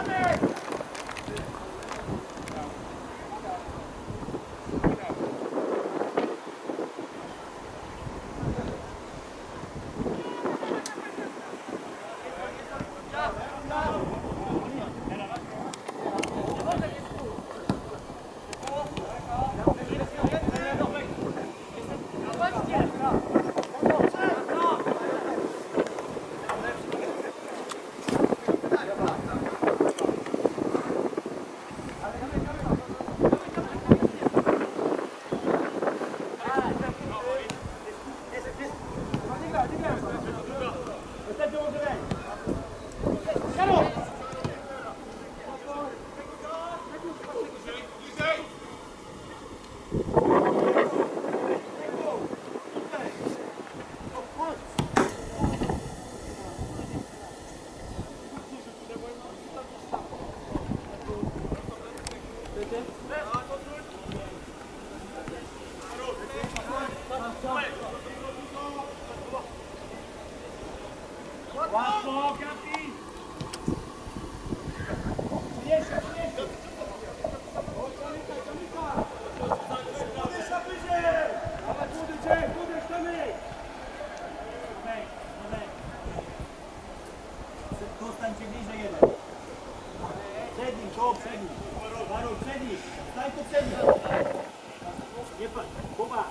Come here. Stań przybliżej jeden. Przedni, koło przedni. Baru, przedni. Stań tu przedni. Nie pan, Kuba.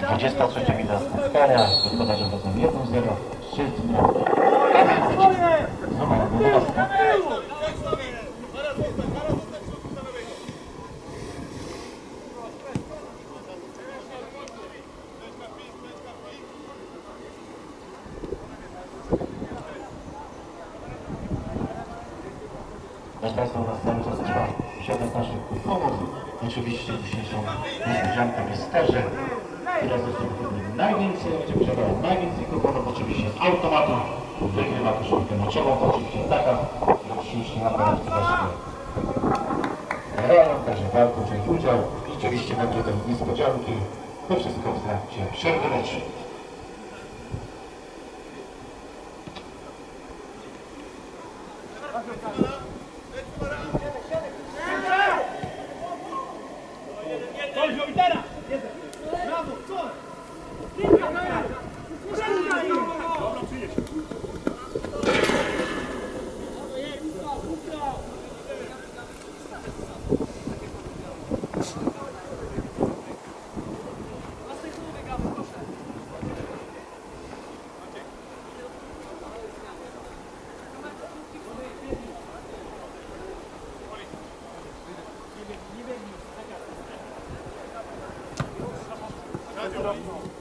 23 minuta spotkania. Gospodarze 1-0. Bramki. Kamil Roman Budowska. Proszę Państwa, u nas cały czas trwa siedem naszych utworów. Oczywiście dzisiejszą niespodzianką jest która zastępuje najwięcej, będzie posiadała najwięcej kuponów, oczywiście z automatu. Wygrywa koszulkę moczową, to oczywiście taka, że dzisiejszy aparat właśnie realią, także warto wziąć udział. Rzeczywiście będzie to niespodzianki. To wszystko w trakcie przerwy meczów. Chodź, i Não.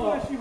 Слава!